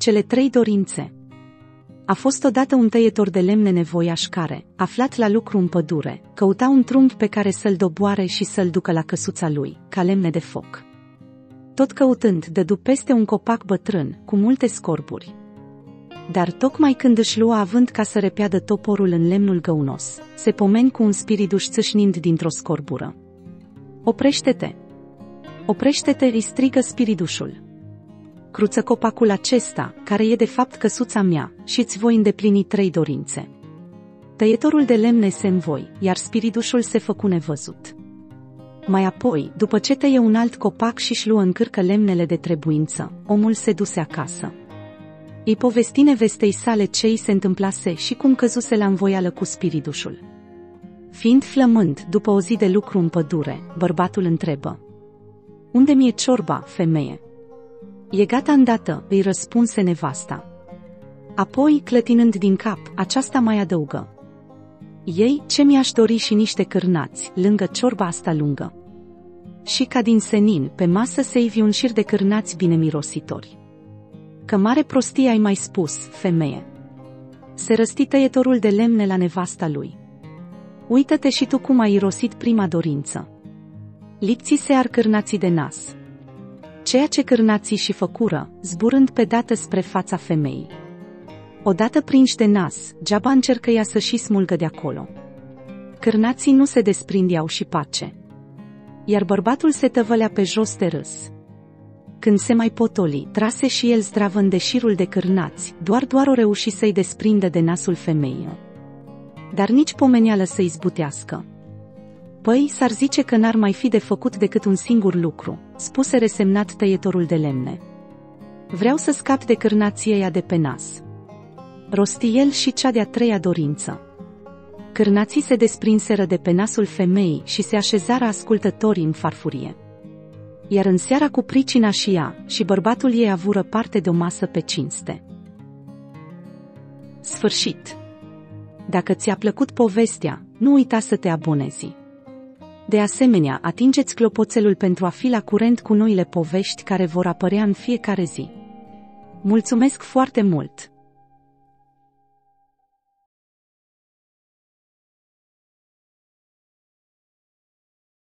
Cele trei dorințe. A fost odată un tăietor de lemne nevoiaș care, aflat la lucru în pădure, căuta un trunchi pe care să-l doboare și să-l ducă la căsuța lui, ca lemne de foc. Tot căutând, dădu peste un copac bătrân, cu multe scorburi. Dar tocmai când își lua având ca să repeadă toporul în lemnul găunos, se pomeni cu un spiriduș țâșnind dintr-o scorbură. Oprește-te! Oprește-te, îi strigă spiridușul cruță copacul acesta, care e de fapt căsuța mea, și îți voi îndeplini trei dorințe. Tăietorul de lemne se învoi, iar spiridușul se făcu nevăzut. Mai apoi, după ce tăie un alt copac și-și luă în cârcă lemnele de trebuință, omul se duse acasă. Îi povesti nevestei sale ce îi se întâmplase și cum căzuse la învoială cu spiridușul. Fiind flămând după o zi de lucru în pădure, bărbatul întrebă. Unde mi-e ciorba, femeie? E gata îndată, îi răspunse nevasta. Apoi, clătinând din cap, aceasta mai adăugă. Ei, ce mi-aș dori și niște cârnați, lângă ciorba asta lungă. Și ca din senin, pe masă se ivi un șir de cârnați bine mirositori. Că mare prostie ai mai spus, femeie. Se răsti tăietorul de lemne la nevasta lui. Uită-te și tu cum ai irosit prima dorință. Lipții se ar cârnații de nas, ceea ce cârnații și făcură, zburând pe dată spre fața femeii. Odată prinși de nas, geaba încercă ea să și smulgă de acolo. Cârnații nu se desprindeau și pace. Iar bărbatul se tăvălea pe jos de râs. Când se mai potoli, trase și el zdravă în deșirul de cârnați, doar doar o reuși să-i desprindă de nasul femeii. Dar nici pomeneală să-i zbutească. Păi, s-ar zice că n-ar mai fi de făcut decât un singur lucru, spuse resemnat tăietorul de lemne. Vreau să scap de cârnația de pe nas. Rosti el și cea de-a treia dorință. Cârnații se desprinseră de pe nasul femeii și se așezară ascultătorii în farfurie. Iar în seara cu pricina și ea, și bărbatul ei avură parte de o masă pe cinste. Sfârșit! Dacă ți-a plăcut povestea, nu uita să te abonezi. De asemenea, atingeți clopoțelul pentru a fi la curent cu noile povești care vor apărea în fiecare zi. Mulțumesc foarte mult!